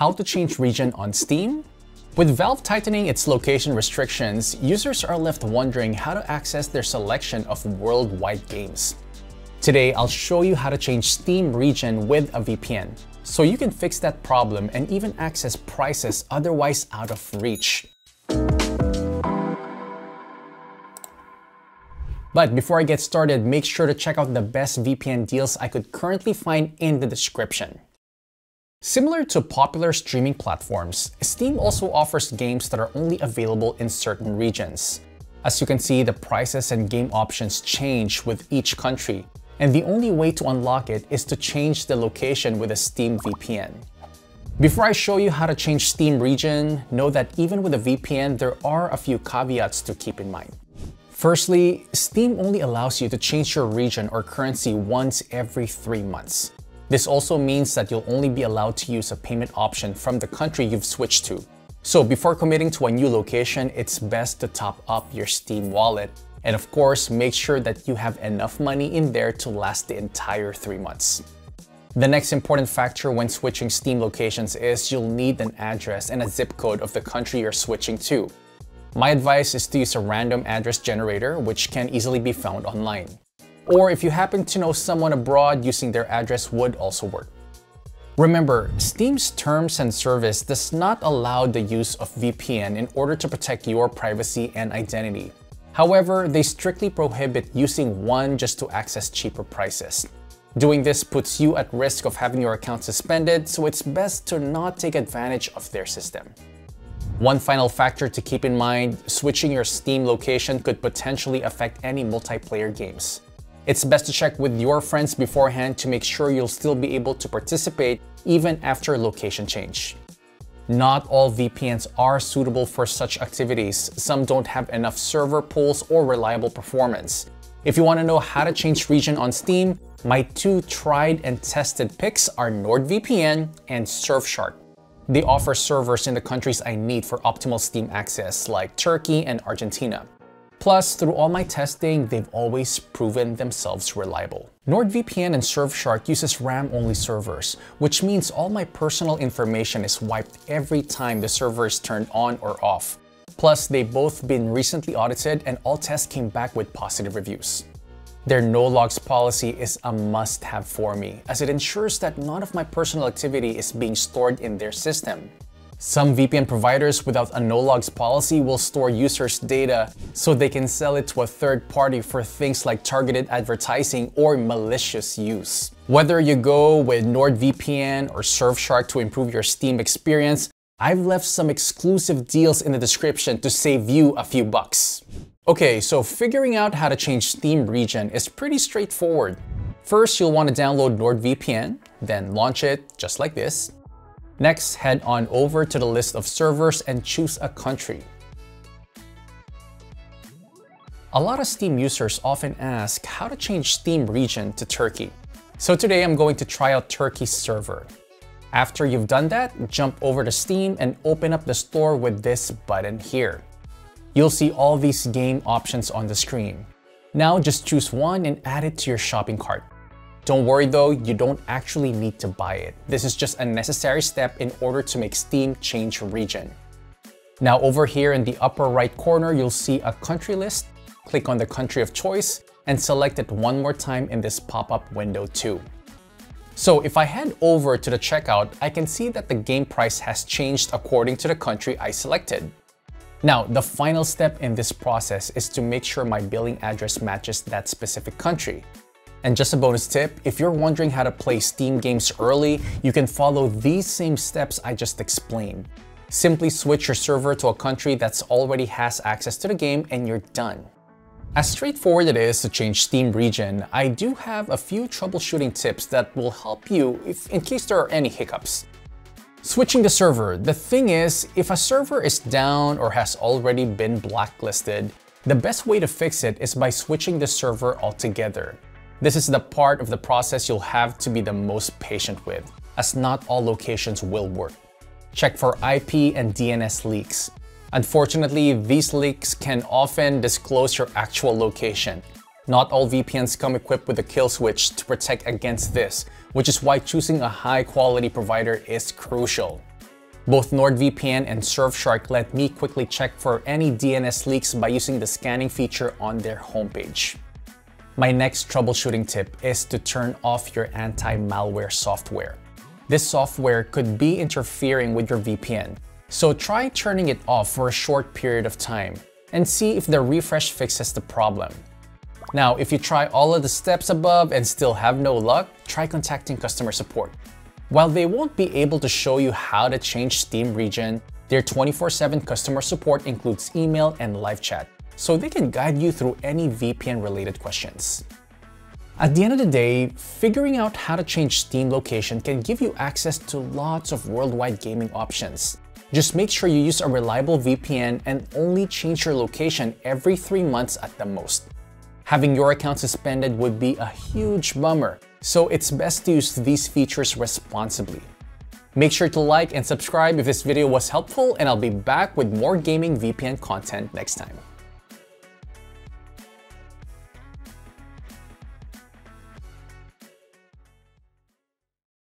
How to change region on Steam? With Valve tightening its location restrictions, users are left wondering how to access their selection of worldwide games. Today, I'll show you how to change Steam region with a VPN, so you can fix that problem and even access prices otherwise out of reach. But before I get started, make sure to check out the best VPN deals I could currently find in the description. Similar to popular streaming platforms, Steam also offers games that are only available in certain regions. As you can see, the prices and game options change with each country, and the only way to unlock it is to change the location with a Steam VPN. Before I show you how to change Steam region, know that even with a VPN, there are a few caveats to keep in mind. Firstly, Steam only allows you to change your region or currency once every three months. This also means that you'll only be allowed to use a payment option from the country you've switched to. So before committing to a new location, it's best to top up your Steam wallet. And of course, make sure that you have enough money in there to last the entire three months. The next important factor when switching Steam locations is you'll need an address and a zip code of the country you're switching to. My advice is to use a random address generator, which can easily be found online. Or if you happen to know someone abroad, using their address would also work. Remember, Steam's terms and service does not allow the use of VPN in order to protect your privacy and identity. However, they strictly prohibit using one just to access cheaper prices. Doing this puts you at risk of having your account suspended, so it's best to not take advantage of their system. One final factor to keep in mind, switching your Steam location could potentially affect any multiplayer games. It's best to check with your friends beforehand to make sure you'll still be able to participate even after location change. Not all VPNs are suitable for such activities. Some don't have enough server pools or reliable performance. If you want to know how to change region on Steam, my two tried and tested picks are NordVPN and Surfshark. They offer servers in the countries I need for optimal Steam access, like Turkey and Argentina. Plus, through all my testing, they've always proven themselves reliable. NordVPN and Surfshark uses RAM-only servers, which means all my personal information is wiped every time the server is turned on or off. Plus, they've both been recently audited and all tests came back with positive reviews. Their no logs policy is a must have for me, as it ensures that none of my personal activity is being stored in their system. Some VPN providers without a no logs policy will store users' data so they can sell it to a third party for things like targeted advertising or malicious use. Whether you go with NordVPN or Surfshark to improve your Steam experience, I've left some exclusive deals in the description to save you a few bucks. Okay, so figuring out how to change Steam region is pretty straightforward. First, you'll want to download NordVPN, then launch it just like this. Next, head on over to the list of servers and choose a country. A lot of Steam users often ask how to change Steam region to Turkey. So today I'm going to try out Turkey's server. After you've done that, jump over to Steam and open up the store with this button here. You'll see all these game options on the screen. Now just choose one and add it to your shopping cart. Don't worry though, you don't actually need to buy it. This is just a necessary step in order to make Steam change region. Now over here in the upper right corner, you'll see a country list. Click on the country of choice and select it one more time in this pop-up window too. So if I head over to the checkout, I can see that the game price has changed according to the country I selected. Now, the final step in this process is to make sure my billing address matches that specific country. And just a bonus tip, if you're wondering how to play Steam games early, you can follow these same steps I just explained. Simply switch your server to a country that's already has access to the game and you're done. As straightforward it is to change Steam region, I do have a few troubleshooting tips that will help you if, in case there are any hiccups. Switching the server. The thing is, if a server is down or has already been blacklisted, the best way to fix it is by switching the server altogether. This is the part of the process you'll have to be the most patient with, as not all locations will work. Check for IP and DNS leaks. Unfortunately, these leaks can often disclose your actual location, not all VPNs come equipped with a kill switch to protect against this, which is why choosing a high quality provider is crucial. Both NordVPN and Surfshark let me quickly check for any DNS leaks by using the scanning feature on their homepage. My next troubleshooting tip is to turn off your anti-malware software. This software could be interfering with your VPN, so try turning it off for a short period of time and see if the refresh fixes the problem. Now, if you try all of the steps above and still have no luck, try contacting customer support. While they won't be able to show you how to change Steam region, their 24-7 customer support includes email and live chat, so they can guide you through any VPN related questions. At the end of the day, figuring out how to change Steam location can give you access to lots of worldwide gaming options. Just make sure you use a reliable VPN and only change your location every 3 months at the most. Having your account suspended would be a huge bummer, so it's best to use these features responsibly. Make sure to like and subscribe if this video was helpful and I'll be back with more gaming VPN content next time.